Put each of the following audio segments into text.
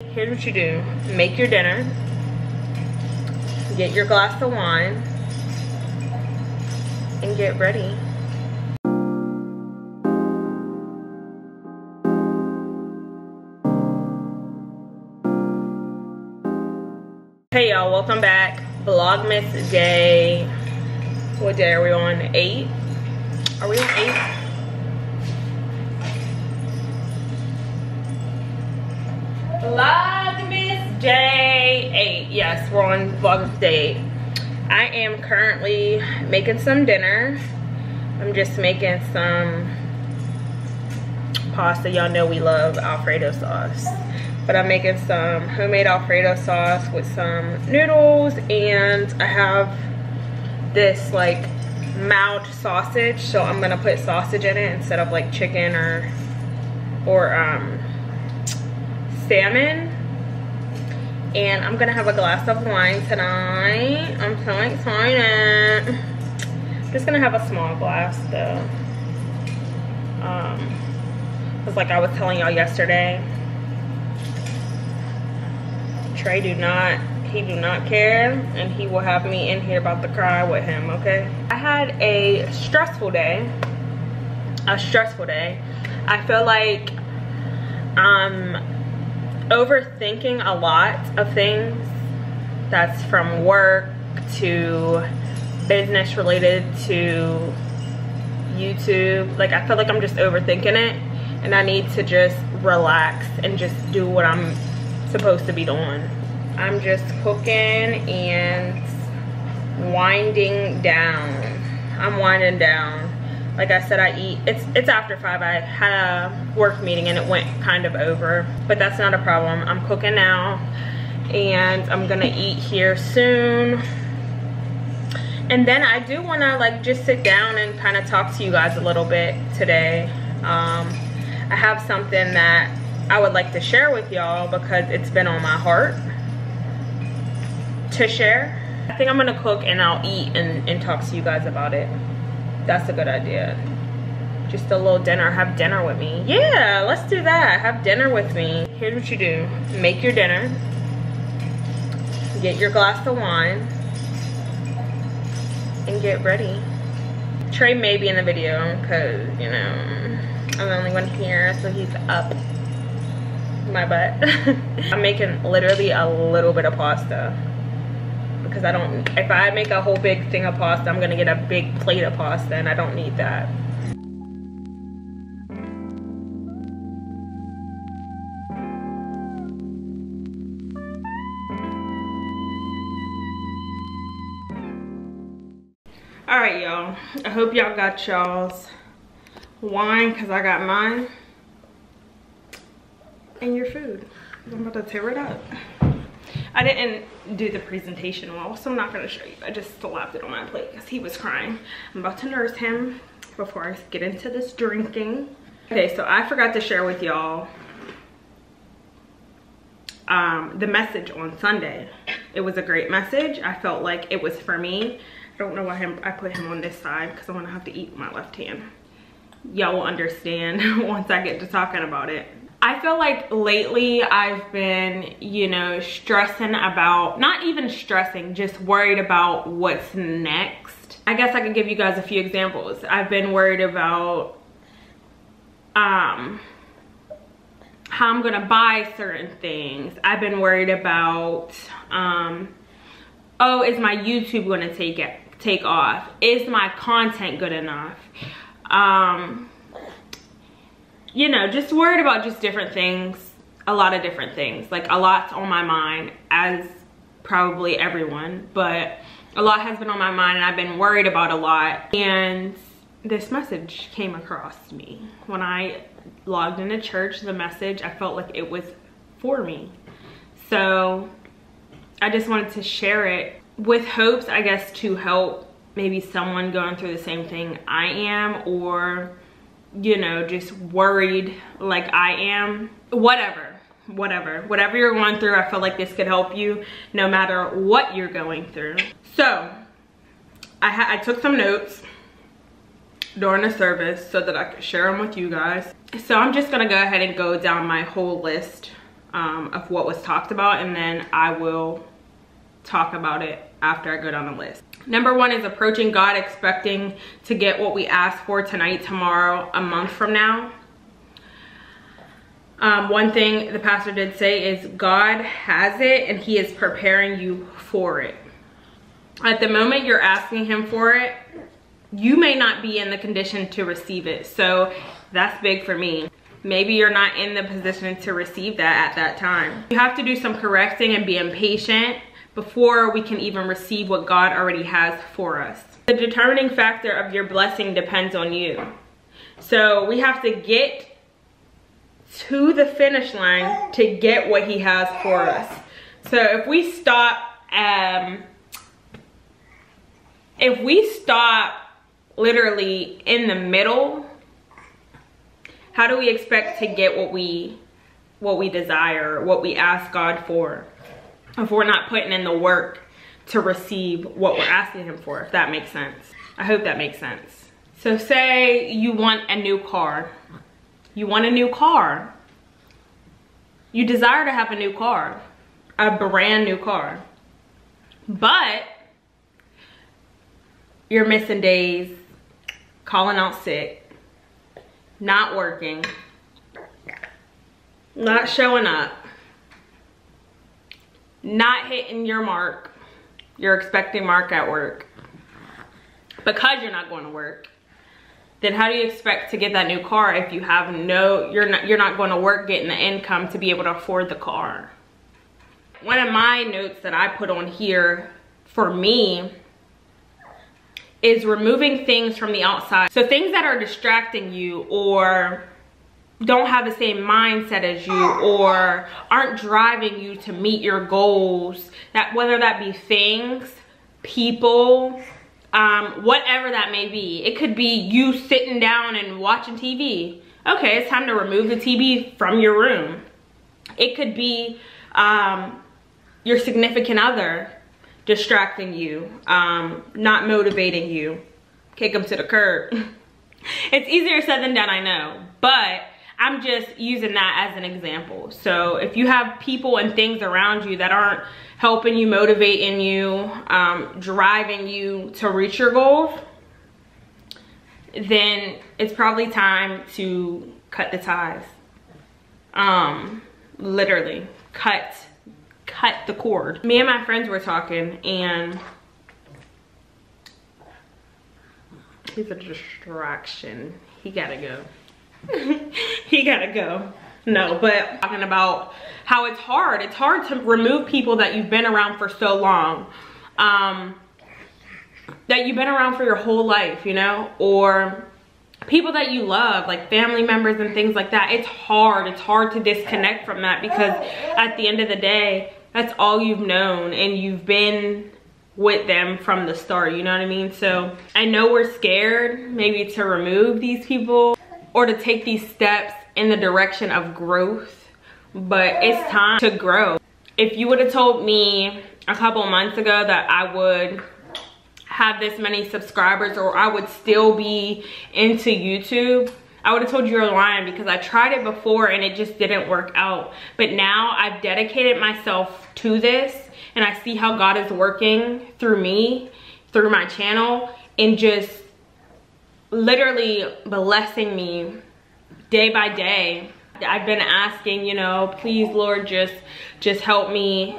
Here's what you do. Make your dinner. Get your glass of wine. And get ready. Hey y'all, welcome back. Vlogmas day. What day are we on? Eight? Are we on eight? We're on Vlogmas day. I am currently making some dinner. I'm just making some pasta. Y'all know we love Alfredo sauce. But I'm making some homemade Alfredo sauce with some noodles and I have this like mound sausage. So I'm gonna put sausage in it instead of like chicken or or um salmon and I'm gonna have a glass of wine tonight. I'm so excited. I'm just gonna have a small glass though. Um, cause like I was telling y'all yesterday, Trey do not, he do not care and he will have me in here about to cry with him, okay? I had a stressful day, a stressful day. I feel like um overthinking a lot of things that's from work to business related to YouTube. Like I feel like I'm just overthinking it and I need to just relax and just do what I'm supposed to be doing. I'm just cooking and winding down. I'm winding down like I said, I eat, it's, it's after five. I had a work meeting and it went kind of over, but that's not a problem. I'm cooking now and I'm gonna eat here soon. And then I do wanna like just sit down and kind of talk to you guys a little bit today. Um, I have something that I would like to share with y'all because it's been on my heart to share. I think I'm gonna cook and I'll eat and, and talk to you guys about it. That's a good idea. Just a little dinner. Have dinner with me. Yeah, let's do that. Have dinner with me. Here's what you do. Make your dinner. Get your glass of wine. And get ready. Trey may be in the video because, you know, I'm the only one here, so he's up my butt. I'm making literally a little bit of pasta because I don't, if I make a whole big thing of pasta, I'm gonna get a big plate of pasta and I don't need that. All right, y'all. I hope y'all got y'all's wine because I got mine. And your food. I'm about to tear it up. I didn't do the presentation well, so I'm not gonna show you. I just slapped it on my plate because he was crying. I'm about to nurse him before I get into this drinking. Okay, so I forgot to share with y'all um, the message on Sunday. It was a great message. I felt like it was for me. I don't know why I put him on this side because I'm gonna have to eat my left hand. Y'all will understand once I get to talking about it. I feel like lately I've been, you know, stressing about, not even stressing, just worried about what's next. I guess I can give you guys a few examples. I've been worried about um, how I'm gonna buy certain things. I've been worried about, um, oh, is my YouTube gonna take it, take off? Is my content good enough? Um, you know, just worried about just different things, a lot of different things. Like a lot's on my mind as probably everyone, but a lot has been on my mind and I've been worried about a lot. And this message came across me. When I logged into church, the message, I felt like it was for me. So I just wanted to share it with hopes, I guess, to help maybe someone going through the same thing I am or you know, just worried like I am, whatever, whatever, whatever you're going through, I feel like this could help you no matter what you're going through. So I, I took some notes during the service so that I could share them with you guys. So I'm just gonna go ahead and go down my whole list um, of what was talked about and then I will talk about it after I go down the list. Number one is approaching God expecting to get what we ask for tonight, tomorrow, a month from now. Um, one thing the pastor did say is God has it and he is preparing you for it. At the moment you're asking him for it, you may not be in the condition to receive it. So that's big for me. Maybe you're not in the position to receive that at that time. You have to do some correcting and be impatient before we can even receive what God already has for us. The determining factor of your blessing depends on you. So we have to get to the finish line to get what he has for us. So if we stop, um, if we stop literally in the middle, how do we expect to get what we what we desire, what we ask God for, if we're not putting in the work to receive what we're asking him for, if that makes sense. I hope that makes sense. So say you want a new car. You want a new car. You desire to have a new car, a brand new car. But you're missing days, calling out sick, not working, not showing up, not hitting your mark, your expecting mark at work, because you're not going to work, then how do you expect to get that new car if you have no, you're not, you're not going to work getting the income to be able to afford the car? One of my notes that I put on here for me is removing things from the outside. So things that are distracting you or don't have the same mindset as you or aren't driving you to meet your goals, that whether that be things, people, um, whatever that may be. It could be you sitting down and watching TV. Okay, it's time to remove the TV from your room. It could be um, your significant other distracting you, um, not motivating you. Kick them to the curb. it's easier said than done, I know, but I'm just using that as an example. So if you have people and things around you that aren't helping you, motivating you, um, driving you to reach your goals, then it's probably time to cut the ties. Um, literally, cut, cut the cord. Me and my friends were talking and he's a distraction. He gotta go. he gotta go. No, but talking about how it's hard. It's hard to remove people that you've been around for so long. Um, that you've been around for your whole life, you know? Or people that you love, like family members and things like that. It's hard. It's hard to disconnect from that because at the end of the day, that's all you've known and you've been with them from the start, you know what I mean? So I know we're scared maybe to remove these people or to take these steps in the direction of growth, but it's time to grow. If you would have told me a couple months ago that I would have this many subscribers or I would still be into YouTube, I would have told you you're lying because I tried it before and it just didn't work out. But now I've dedicated myself to this and I see how God is working through me, through my channel, and just literally blessing me day by day. I've been asking, you know, please Lord, just, just help me,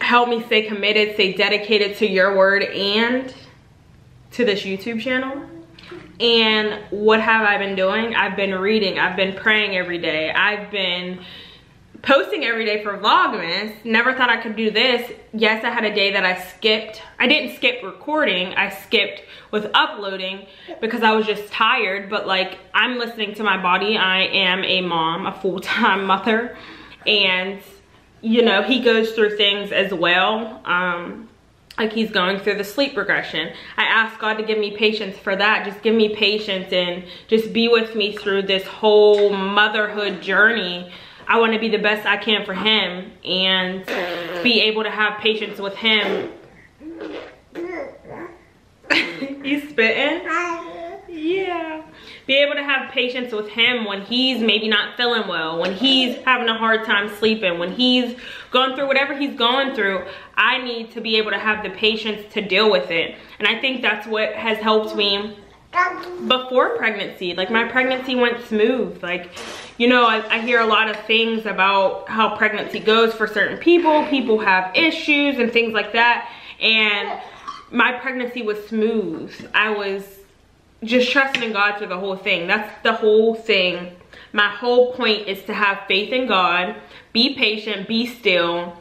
help me stay committed, stay dedicated to your word and to this YouTube channel. And what have I been doing? I've been reading, I've been praying every day. I've been posting every day for Vlogmas. Never thought I could do this. Yes, I had a day that I skipped. I didn't skip recording. I skipped with uploading because I was just tired. But like, I'm listening to my body. I am a mom, a full-time mother. And, you know, he goes through things as well. Um, like he's going through the sleep regression. I ask God to give me patience for that. Just give me patience and just be with me through this whole motherhood journey I want to be the best I can for him and be able to have patience with him. you spitting? Yeah. be able to have patience with him when he's maybe not feeling well, when he's having a hard time sleeping, when he's going through whatever he's going through, I need to be able to have the patience to deal with it. And I think that's what has helped me before pregnancy. Like my pregnancy went smooth. Like, you know, I, I, hear a lot of things about how pregnancy goes for certain people. People have issues and things like that. And my pregnancy was smooth. I was just trusting in God through the whole thing. That's the whole thing. My whole point is to have faith in God, be patient, be still,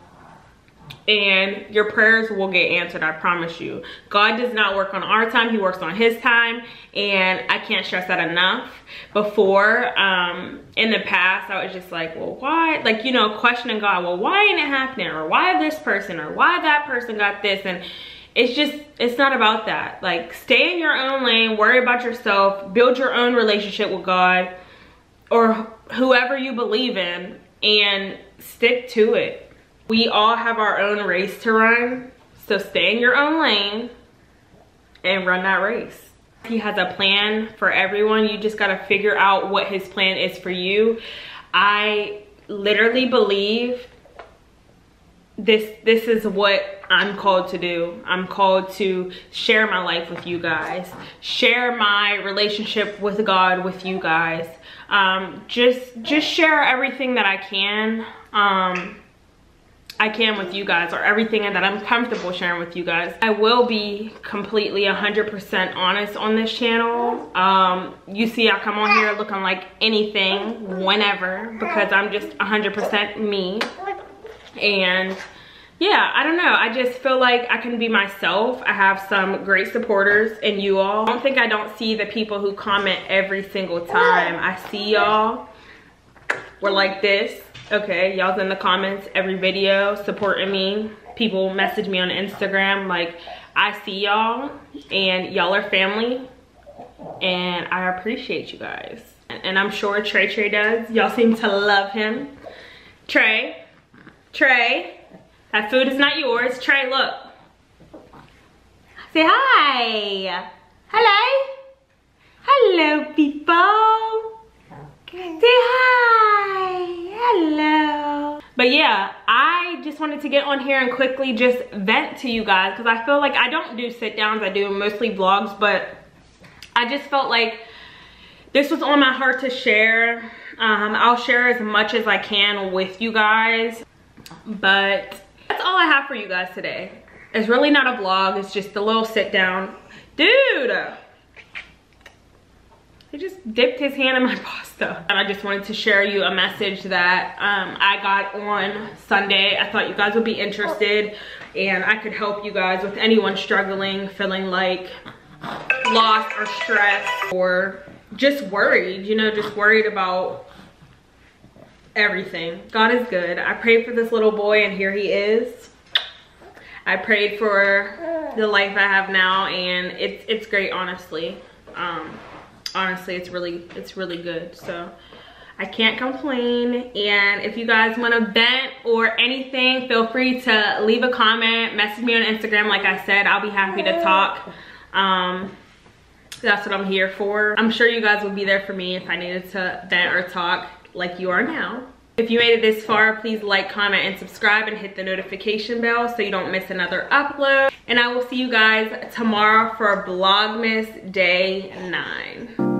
and your prayers will get answered i promise you. God does not work on our time he works on his time and i can't stress that enough. Before um in the past i was just like well why like you know questioning god well why ain't it happening? Or why this person? Or why that person got this? And it's just it's not about that. Like stay in your own lane worry about yourself build your own relationship with god or whoever you believe in and stick to it we all have our own race to run. So stay in your own lane and run that race. He has a plan for everyone. You just gotta figure out what his plan is for you. I literally believe this this is what I'm called to do. I'm called to share my life with you guys, share my relationship with God with you guys. Um, just just share everything that I can. Um, I can with you guys or everything that I'm comfortable sharing with you guys. I will be completely 100% honest on this channel. Um, you see I come on here looking like anything whenever because I'm just 100% me. And yeah, I don't know. I just feel like I can be myself. I have some great supporters in you all. I don't think I don't see the people who comment every single time. I see y'all. We're like this okay y'all's in the comments. Every video supporting me. People message me on instagram like i see y'all and y'all are family. And i appreciate you guys. And i'm sure trey trey does. Y'all seem to love him. Trey trey that food is not yours. Trey look. Say hi. Hello. Hello people say hi. Hello. But yeah i just wanted to get on here and quickly just vent to you guys because i feel like i don't do sit downs i do mostly vlogs but i just felt like this was on my heart to share. Um, i'll share as much as i can with you guys. But that's all i have for you guys today. It's really not a vlog it's just a little sit down dude he just dipped his hand in my pasta. And I just wanted to share you a message that um, I got on Sunday. I thought you guys would be interested and I could help you guys with anyone struggling, feeling like lost or stressed or just worried, you know, just worried about everything. God is good. I prayed for this little boy and here he is. I prayed for the life I have now and it's it's great honestly. Um, honestly it's really it's really good so I can't complain. And if you guys want to vent or anything feel free to leave a comment message me on Instagram like I said I'll be happy to talk. Um that's what I'm here for. I'm sure you guys will be there for me if I needed to vent or talk like you are now if you made it this far, please like, comment, and subscribe and hit the notification bell so you don't miss another upload. And I will see you guys tomorrow for Vlogmas Day 9.